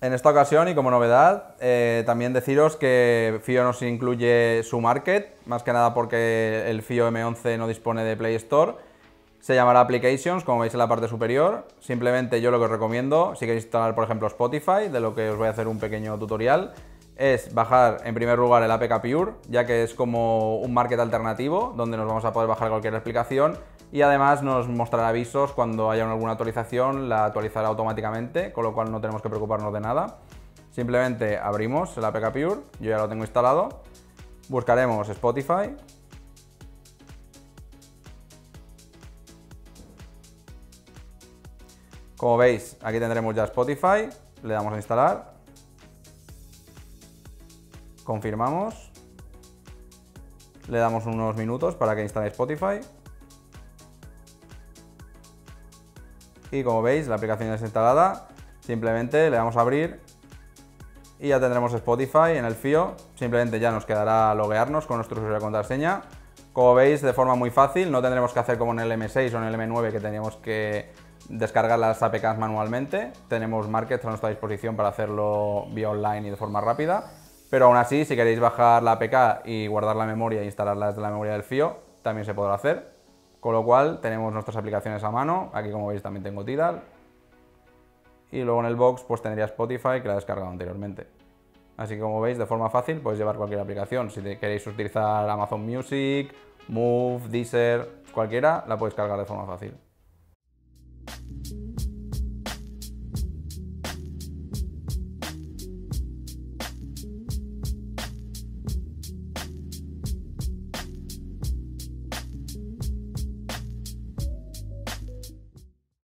En esta ocasión y como novedad, eh, también deciros que FIO nos incluye su market, más que nada porque el FIO M11 no dispone de Play Store. Se llamará Applications, como veis en la parte superior. Simplemente yo lo que os recomiendo, si queréis instalar por ejemplo Spotify, de lo que os voy a hacer un pequeño tutorial, es bajar en primer lugar el APK Pure, ya que es como un market alternativo, donde nos vamos a poder bajar cualquier aplicación y además nos mostrará avisos cuando haya alguna actualización, la actualizará automáticamente, con lo cual no tenemos que preocuparnos de nada. Simplemente abrimos el APK Pure, yo ya lo tengo instalado, buscaremos Spotify, Como veis, aquí tendremos ya Spotify, le damos a instalar, confirmamos, le damos unos minutos para que instale Spotify y como veis la aplicación es instalada, simplemente le damos a abrir y ya tendremos Spotify en el FIO, simplemente ya nos quedará loguearnos con nuestro usuario de contraseña. Como veis de forma muy fácil, no tendremos que hacer como en el M6 o en el M9 que teníamos que descargar las APKs manualmente, tenemos Markets a nuestra disposición para hacerlo vía online y de forma rápida, pero aún así si queréis bajar la APK y guardar la memoria e instalarla desde la memoria del FIO, también se podrá hacer. Con lo cual tenemos nuestras aplicaciones a mano, aquí como veis también tengo Tidal. Y luego en el box pues tendría Spotify que la he descargado anteriormente. Así que como veis de forma fácil podéis llevar cualquier aplicación. Si queréis utilizar Amazon Music, Move, Deezer, cualquiera la podéis cargar de forma fácil.